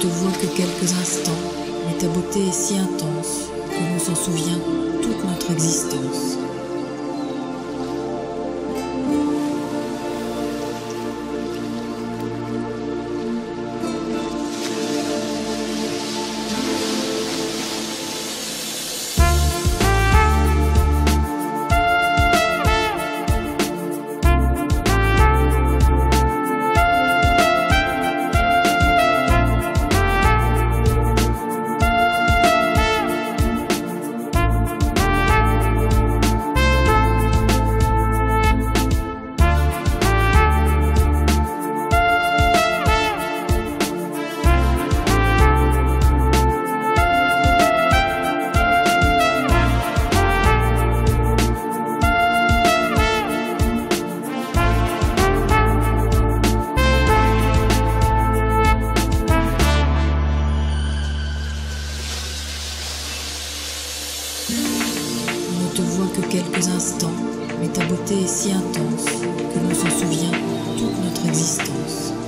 te vois que quelques instants, mais ta beauté est si intense que l'on s'en souvient toute notre existence. Mais ta beauté est si intense que l'on s'en souvient toute notre existence.